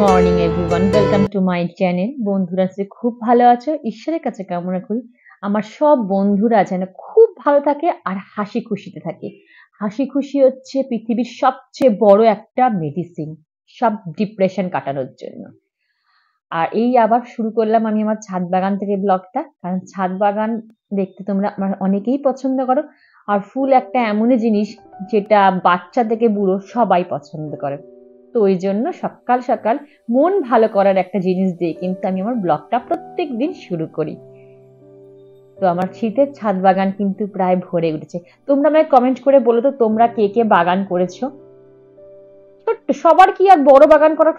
Morning everyone welcome to my channel বন্ধুরা যে খুব ভালো আছো? ঈশ্বরের কাছে কামনা করি। আমার সব বন্ধুরা যেন খুব ভালো থাকে আর হাসি খুশিতে থাকে। হাসি খুশি হচ্ছে পৃথিবীর সবচেয়ে বড় একটা মেডিসিন সব ডিপ্রেশন কাটানোর জন্য। আর এই আবার শুরু করলাম আমি আমার ছাদ বাগান থেকে ব্লগটা কারণ ছাদ বাগান দেখতে তোমরা আমার অনেকেই পছন্দ করো। আর ফুল একটা এমনই জিনিস যেটা বাচ্চা থেকে বুড়ো সবাই পছন্দ করে। তো ওই জন্য সকাল সকাল মন ভালো করার একটা জিনিস দিয়ে কিন্তু আমি আমার ব্লগটা প্রত্যেক দিন শুরু করি। তো আমার শীতের ছাদ বাগান কিন্তু প্রায় ভরে উঠেছে। তোমরা আমায় কমেন্ট করে বলো তো, তোমরা কে কে বাগান করেছ? ছোট্ট, সবার কি আর বড় বাগান করা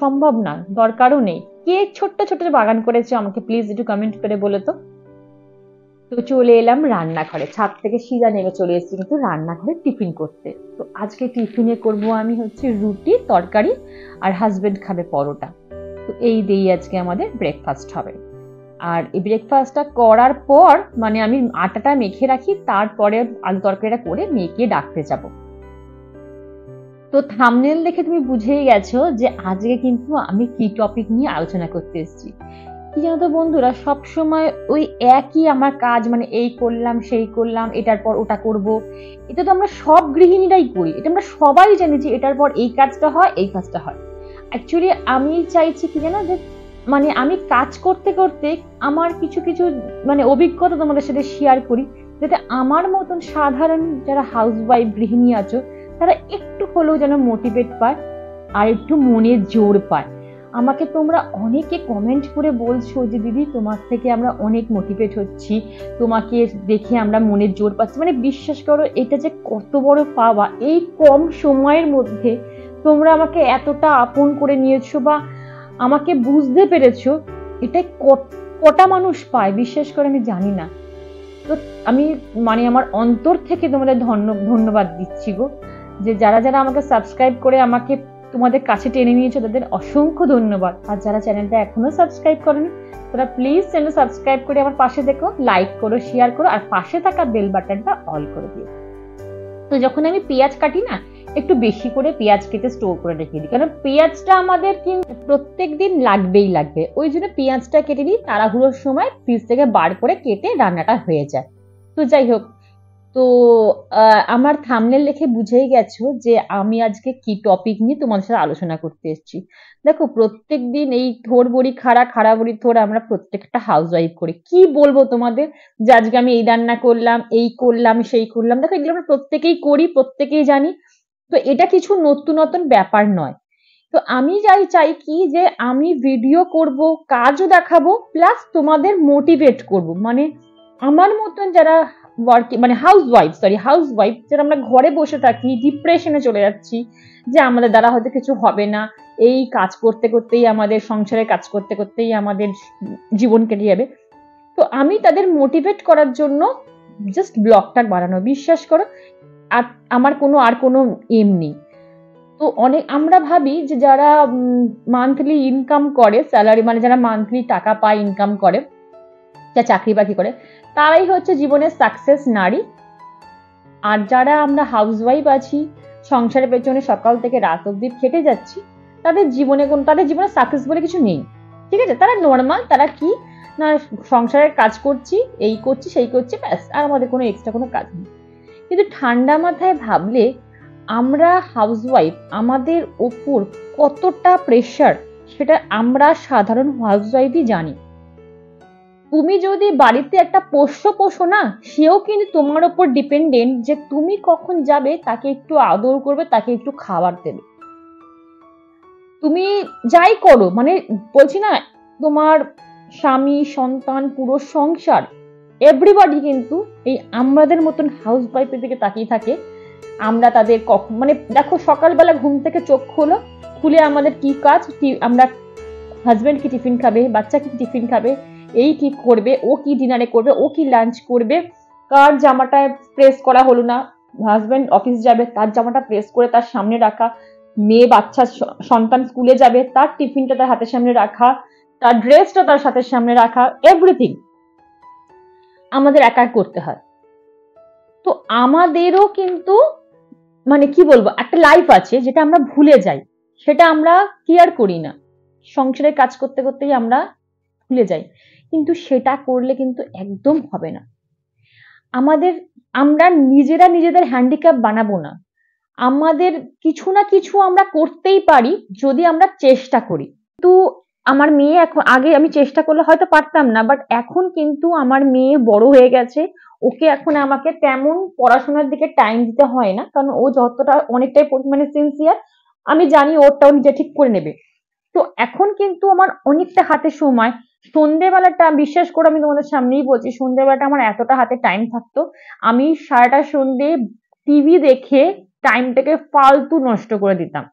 সম্ভব না, দরকারও নেই। কে ছোট্ট ছোট্ট বাগান করেছে আমাকে প্লিজ একটু কমেন্ট করে বলো তো। তো চলে এলাম রান্নাঘরে। ছাদ থেকে সিজা নেমে চলে এসেছি কিন্তু রান্নাঘরে টিফিন করতে। তো আজকে টিফিনে করব আমি হচ্ছে রুটি, তরকারি আর হাজবেন্ড খাবে পরোটা। তো এই দিয়েই আজকে আমাদের ব্রেকফাস্ট হবে। আর এই ব্রেকফাস্টটা করার পর মানে আমি আটাটা মেখে রাখি, তারপরে আলু তরকারিটা করে মেয়েকে ডাকতে যাব। তো থামনেল দেখে তুমি বুঝেই গেছো যে আজকে কিন্তু আমি কি টপিক নিয়ে আলোচনা করতে এসেছি। কি জানো তো বন্ধুরা? সবসময় ওই একই আমার কাজ মানে এই করলাম, সেই করলাম, এটার পর ওটা করব। এটা তো আমরা সব গৃহিণীরাই করি। এটা আমরা সবাই জানি যে এটার পর এই কাজটা হয়, এই কাজটা হয়। অ্যাকচুয়ালি আমি চাইছি কি জানো যে মানে আমি কাজ করতে করতে আমার কিছু কিছু মানে অভিজ্ঞতা তোমাদের সাথে শেয়ার করি। যাতে আমার মতন সাধারণ যারা হাউস ওয়াইফ গৃহিণী আছো, তারা একটু হলেও যেন মোটিভেট পায় আর একটু মনে জোর পায়। আমাকে তোমরা অনেকে কমেন্ট করে বলছো যে, দিদি, তোমার থেকে আমরা অনেক মোটিভেট হচ্ছি। তোমাকে দেখে আমরা মনের জোর পাচ্ছি। মানে বিশ্বাস করো, এটা যে কত বড় পাওয়া। এই কম সময়ের মধ্যে তোমরা আমাকে এতটা আপন করে নিয়েছো বা আমাকে বুঝতে পেরেছ, এটা কটা মানুষ পায়? বিশ্বাস করে, আমি জানি না। তো আমি মানে আমার অন্তর থেকে তোমাদের ধন্য, ধন্যবাদ দিচ্ছি গো। যে যারা যারা আমাকে সাবস্ক্রাইব করে আমাকে তোমাদের কাছে টেনে নিয়েছো, তাদের অসংখ্য ধন্যবাদ। আর যারা চ্যানেলটা এখনও সাবস্ক্রাইব করেনি, তারা প্লিজ চ্যানেল সাবস্ক্রাইব করে আমার পাশে দেখো লাইক করো শেয়ার করো, আর পাশে থাকা বেল বাটনটা অল করে দিও। তো যখন আমি পেঁয়াজ কাটি না, একটু বেশি করে পেঁয়াজ কেটে স্টোর করে রেখে দিই। কারণ পেঁয়াজটা আমাদের কিন্তু প্রত্যেক দিন লাগবেই লাগবে। ওই জন্য পেঁয়াজটা কেটে দিই তাড়াহুড়োর সময় ফ্রিজ থেকে বার করে কেটে রান্নাটা হয়ে যায়। তো যাই হোক তো আমার থামনেল লিখে বুঝেই গেছো যে আমি আজকে কি টপিক নিয়ে তোমাদের সাথে আলোচনা করতে এসেছি। দেখো প্রত্যেক দিন এই থোর বড়ি খাড়া খাড়া বড়ি থোর আমরা প্রত্যেকটা হাউস ওয়াইফ করি। কি বলব তোমাদের? যে আজকে আমি এই রান্না করলাম, এই করলাম, সেই করলাম। দেখো, এগুলো আমরা প্রত্যেকেই করি, প্রত্যেকেই জানি। তো এটা কিছু নতুন নতুন ব্যাপার নয়। তো আমি যাই চাই কি যে আমি ভিডিও করব, কাজও দেখাবো প্লাস তোমাদের মোটিভেট করব। মানে আমার মতন যারা ওয়ার্কিং মানে housewife sorry housewife যারা আমরা ঘরে বসে থাকি ডিপ্রেশনে চলে যাচ্ছি, যে আমাদের দ্বারা হয়তো কিছু হবে না, এই কাজ করতে করতেই আমাদের সংসারে কাজ করতে করতেই আমাদের জীবন কেটে যাবে। তো আমি তাদের মোটিভেট করার জন্য জাস্ট ব্লগটা বানানো বিশ্বাস করো, আর আমার কোনো, আর কোনো এম নেই। তো অনেক, আমরা ভাবি যে যারা মান্থলি ইনকাম করে স্যালারি মানে যারা মান্থলি টাকা পায় ইনকাম করে যা চাকরি বাকরি করে। তারাই হচ্ছে জীবনের সাকসেস নারী। আর যারা আমরা হাউসওয়াইফ আছি, সংসারের পেছনে সকাল থেকে রাত অব্দি খেটে যাচ্ছি, তাদের জীবনে কোন, তাদের জীবনে সাকসেস বলে কিছু নেই। ঠিক আছে? তারা নর্মাল তারা কি? না, সংসারের কাজ করছি, এই করছি, সেই করছি, ব্যাস, আর আমাদের কোনো এক্সট্রা কোনো কাজ নেই। কিন্তু ঠান্ডা মাথায় ভাবলে আমরা হাউসওয়াইফ আমাদের ওপর কতটা প্রেশার সেটা আমরা সাধারণ হাউসওয়াইফই জানি। তুমি যদি বাড়িতে একটা পোষ্য পোষো না, সেও কিন্তু তোমার ওপর ডিপেন্ডেন্ট যে তুমি কখন যাবে, তাকে একটু আদর করবে, তাকে একটু খাবার দেবে। তুমি যাই করো মানে বলছি না, তোমার স্বামী, সন্তান, পুরো সংসার এভরিবডি কিন্তু এই আমাদের মতন হাউস ওয়াইফের দিকে তাকিয়ে থাকে। আমরা তাদের কখন মানে দেখো সকালবেলা ঘুম থেকে চোখ খোলো, খুলে আমাদের কি কাজ, কি আমরা হাজব্যান্ড কি টিফিন খাবে বাচ্চা কি টিফিন খাবে এই কি করবে? ও কি ডিনারে করবে? ও কি লাঞ্চ করবে? কার জামাটা প্রেস করা হলো না? হাজব্যান্ড অফিস যাবে, তার জামাটা প্রেস করে তার সামনে রাখা। মেয়ে, বাচ্চা সন্তান স্কুলে যাবে, তার টিফিনটা তার হাতের সামনে রাখা, তার ড্রেসটা তার সাথে সামনে রাখা এভরিথিং আমাদের একা করতে হয়। তো আমাদেরও কিন্তু মানে কি বলব, একটা লাইফ আছে যেটা আমরা ভুলে যাই। সেটা আমরা কেয়ার করি না। সংসারের কাজ করতে করতেই আমরা ভুলে যাই। কিন্তু সেটা করলে কিন্তু একদম হবে না। আমাদের, আমরা নিজেরা নিজেদের হ্যান্ডিক্যাপ বানাবো না। আমাদের কিছু না কিছু আমরা করতেই পারি যদি আমরা চেষ্টা করি। কিন্তু আমার মেয়ে এখন, আগে আমি চেষ্টা করলে হয়তো পারতাম না বাট এখন কিন্তু আমার মেয়ে বড় হয়ে গেছে। ওকে এখন আমাকে তেমন পড়াশোনার দিকে টাইম দিতে হয় না, কারণ ও যতটা, অনেকটাই পরিমাণে সিনসিয়ার আমি জানি ওরটাও নিজে ঠিক করে নেবে। তো এখন কিন্তু আমার অনেকটা হাতে সময় সন্ধেবেলাটা বিশ্বাস করে আমি তোমাদের সামনেই বলছি সন্ধ্যেবেলাটা আমার এতটা হাতে টাইম থাকতো। আমি সারাটা সন্ধে টিভি দেখে টাইমটাকে ফালতু নষ্ট করে দিতাম।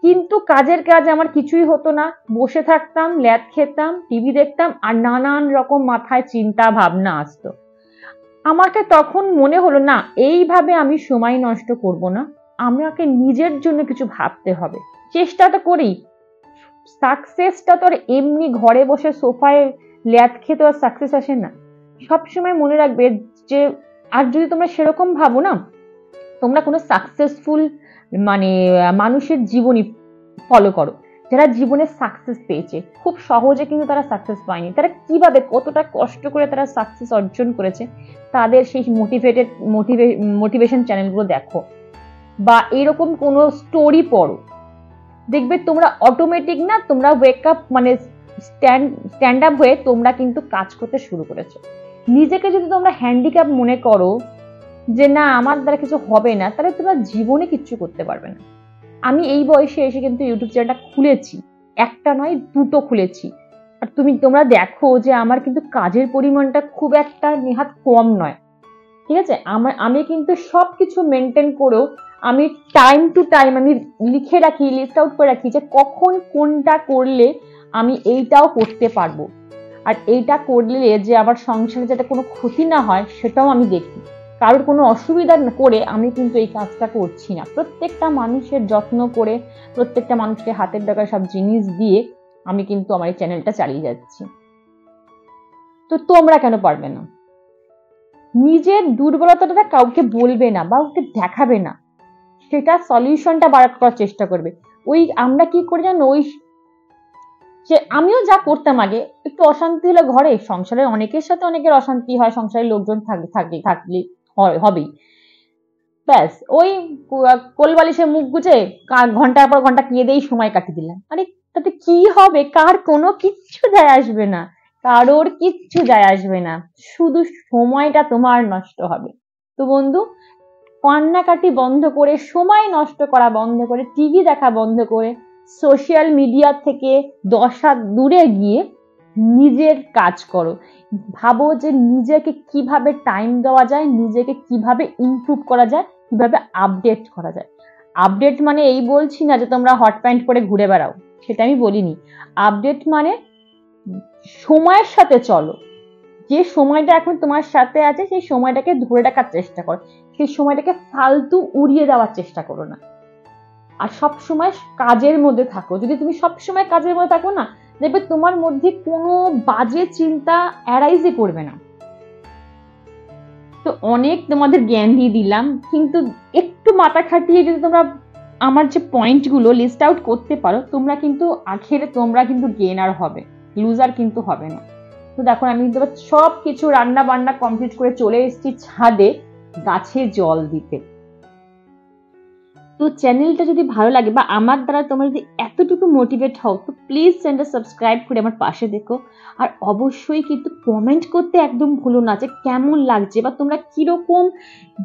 কিন্তু কাজের কাজ আমার কিছুই হতো না। বসে থাকতাম, ল্যাদ খেতাম টিভি দেখতাম, আর নানান রকম মাথায় চিন্তা ভাবনা আসতো। আমাকে তখন মনে হলো, না, এইভাবে আমি সময় নষ্ট করব না। আমাকে নিজের জন্য কিছু ভাবতে হবে। চেষ্টা তো করি সাকসেসটা তোর এমনি ঘরে বসে সোফায় ল্যাদ খেতে আর সাকসেস আসে না। সবসময় মনে রাখবে যে, আর যদি তোমরা সেরকম ভাবো না, তোমরা কোনো সাকসেসফুল মানে মানুষের জীবনী ফলো করো। যারা জীবনে সাকসেস পেয়েছে, খুব সহজে কিন্তু তারা সাকসেস পায়নি। তারা কীভাবে কতটা কষ্ট করে তারা সাকসেস অর্জন করেছে, তাদের সেই মোটিভেটেড মোটিভে মোটিভেশন চ্যানেলগুলো দেখো। বা এরকম কোনো স্টোরি পড়ো দেখবে তোমরা অটোমেটিক না, তোমরা ওয়েক আপ মানে স্ট্যান্ড স্ট্যান্ড আপ হয়ে তোমরা কিন্তু কাজ করতে শুরু করেছ। নিজেকে যদি তোমরা হ্যান্ডিক্যাপ মনে করো যে না, আমার দ্বারা কিছু হবে না, তাহলে তোমরা জীবনে কিচ্ছু করতে পারবে না। আমি এই বয়সে এসে কিন্তু ইউটিউব চ্যানেলটা খুলেছি। একটা নয়, দুটো খুলেছি। আর তুমি, তোমরা দেখো যে আমার কিন্তু কাজের পরিমাণটা খুব একটা নেহাত কম নয়। ঠিক আছে? আমার আমি কিন্তু সব কিছু মেনটেন করেও আমি টাইম টু টাইম আমি লিখে রাখি লিস্ট আউট করে রাখি যে কখন কোনটা করলে আমি এইটাও করতে পারব। আর এইটা করলে যে আমার সংসারে যাতে কোনো ক্ষতি না হয় সেটাও আমি দেখি। কারোর কোনো অসুবিধা করে আমি কিন্তু এই কাজটা করছি না। প্রত্যেকটা মানুষের যত্ন করে, প্রত্যেকটা মানুষকে হাতের ডাকা সব জিনিস দিয়ে আমি কিন্তু আমার এই চ্যানেলটা চালিয়ে যাচ্ছি। তো তোমরা কেন পারবে না? নিজের দুর্বলতাটা কাউকে বলবে না বা ওকে দেখাবে না। সেটা সলিউশনটা বার করার চেষ্টা করবে। ওই আমরা কি করি জানো? ওই যে আমিও যা করতাম আগে, একটু অশান্তি হলে ঘরে, সংসারে অনেকের সাথে অনেকের অশান্তি হয়, সংসারের লোকজন থাকলে থাকলে থাকলে হবেই। ব্যাস, ওই কোলবালিশে মুখ গুছে ঘণ্টার পর ঘণ্টা দিয়েই সময় কাটিয়ে দিলাম। আরে, তাতে কি হবে? কার কোনো কিচ্ছু যায় আসবে না। কারোর কিচ্ছু যায় আসবে না। শুধু সময়টা তোমার নষ্ট হবে। তো বন্ধু কান্নাকাটি বন্ধ করে, সময় নষ্ট করা বন্ধ করে, টিভি দেখা বন্ধ করে সোশ্যাল মিডিয়া থেকে দশ হাত দূরে গিয়ে নিজের কাজ করো। ভাবো যে নিজেকে কীভাবে টাইম দেওয়া যায়, নিজেকে কীভাবে ইমপ্রুভ করা যায়, কীভাবে আপডেট করা যায়। আপডেট মানে এই বলছি না যে তোমরা হট প্যান্ট পরে ঘুরে বেড়াও, সেটা আমি বলিনি। আপডেট মানে সময়ের সাথে চলো। যে সময়টা এখন তোমার সাথে আছে, সেই সময়টাকে ধরে রাখার চেষ্টা করো। সেই সময়টাকে ফালতু উড়িয়ে দেওয়ার চেষ্টা করো না। আর সব সময় কাজের মধ্যে থাকো। যদি তুমি সব সময় কাজের মধ্যে থাকো না, দেখবে তোমার মধ্যে কোনো বাজে চিন্তা অ্যারাইজই করবে না। তো অনেক তোমাদের জ্ঞান দিয়ে দিলাম, কিন্তু একটু মাথা খাটিয়ে যদি তোমরা আমার যে পয়েন্টগুলো লিস্ট আউট করতে পারো, তোমরা কিন্তু আখেরে তোমরা কিন্তু গেনার হবে। লুজার কিন্তু হবে না। তো দেখো আমি সব কিছু রান্না বান্না কমপ্লিট করে চলে এসেছি ছাদে গাছে জল দিতে। তো চ্যানেলটা যদি ভালো লাগে বা আমার দ্বারা তোমরা যদি এতটুকু মোটিভেট হও, তো প্লিজ চ্যানেলটা সাবস্ক্রাইব করে আমার পাশে দেখো। আর অবশ্যই কিন্তু কমেন্ট করতে একদম ভুলো না যে কেমন লাগছে বা তোমরা কীরকম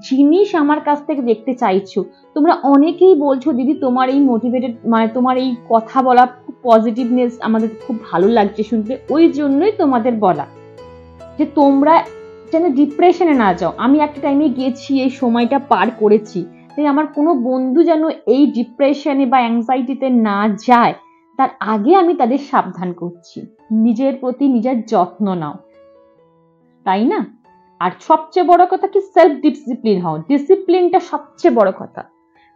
জিনিস আমার কাছ থেকে দেখতে চাইছো। তোমরা অনেকেই বলছো, দিদি, তোমার এই মোটিভেটেড মানে তোমার এই কথা বলা খুব পজিটিভনেস আমাদের খুব ভালো লাগছে শুনতে। ওই জন্যই তোমাদের বলা। যে তোমরা যেন ডিপ্রেশনে না যাও। আমি একটা টাইমে গেছি এই সময়টা পার করেছি। তাই আমার কোনো বন্ধু যেন এই ডিপ্রেশনে বা অ্যাংজাইটিতে না যায়, তার আগে আমি তাদের সাবধান করছি। নিজের প্রতি নিজের যত্ন নাও। তাই না? আর সবচেয়ে বড় কথা কি? সেলফ ডিসিপ্লিন হও। ডিসিপ্লিনটা সবচেয়ে বড় কথা।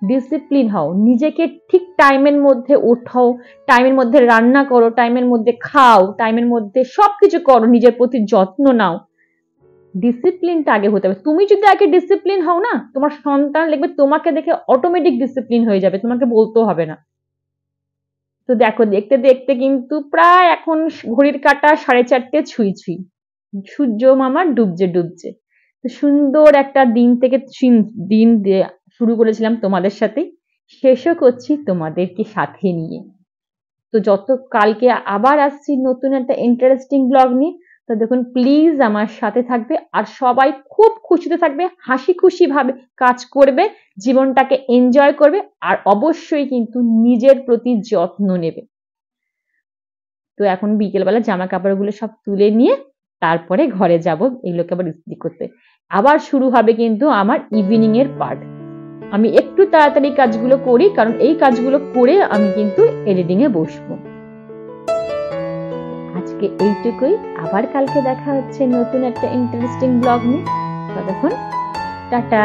ডিসিপ্লিন হও। নিজেকে ঠিক টাইমের মধ্যে ওঠাও টাইমের মধ্যে রান্না করো টাইমের মধ্যে খাও টাইমের মধ্যে সব কিছু করো। নিজের প্রতি যত্ন নাও। ডিসিপ্লিনটা আগে হতে হবে। তুমি যদি আগে ডিসিপ্লিন হও না, তোমার সন্তান লিখবে তোমাকে দেখে অটোমেটিক ডিসিপ্লিন হয়ে যাবে, তোমাকে বলতেও হবে না। তো দেখো, দেখতে দেখতে কিন্তু প্রায় এখন ঘড়ির কাটা সাড়ে চারটে ছুঁই ছুঁই। সূর্য মামা ডুবছে ডুবছে। তো সুন্দর একটা দিন থেকে দিন শুরু করেছিলাম তোমাদের সাথে। শেষও করছি তোমাদেরকে সাথে নিয়ে। তো যত কালকে আবার আসছি নতুন একটা ইন্টারেস্টিং ব্লগ নিয়ে তো দেখুন প্লিজ আমার সাথে থাকবে আর সবাই খুব খুশিতে থাকবে, হাসি খুশি ভাবে কাজ করবে, জীবনটাকে এনজয় করবে আর অবশ্যই কিন্তু নিজের প্রতি যত্ন নেবে। তো এখন বিকেলবেলা জামা কাপড়গুলো সব তুলে নিয়ে তারপরে ঘরে যাব এগুলোকে আবার ইস্ত্রি করতে। আবার শুরু হবে কিন্তু আমার ইভিনিং এর পার্ট আমি একটু তাড়াতাড়ি কাজগুলো করি, কারণ এই কাজগুলো করে আমি কিন্তু এডিটিং এ বসবো। আজকে এইটুকুই। আবার কালকে দেখা হচ্ছে নতুন একটা ইন্টারেস্টিং ব্লগ নিয়ে। ততক্ষণ টাটা!